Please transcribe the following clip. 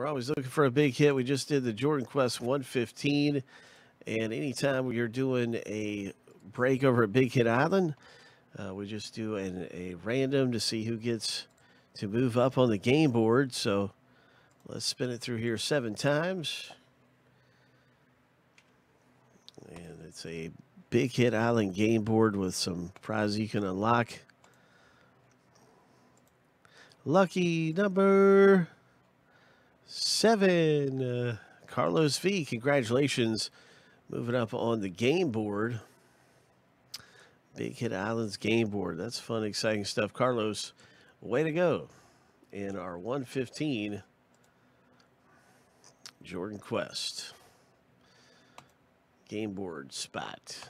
We're always looking for a big hit. We just did the Jordan Quest 115. And anytime you're doing a break over at Big Hit Island, uh, we just do an, a random to see who gets to move up on the game board. So let's spin it through here seven times. And it's a Big Hit Island game board with some prizes you can unlock. Lucky number seven, uh, Carlos V. Congratulations, moving up on the game board. Big Hit Islands game board. That's fun, exciting stuff. Carlos, way to go in our 115 Jordan Quest game board spot.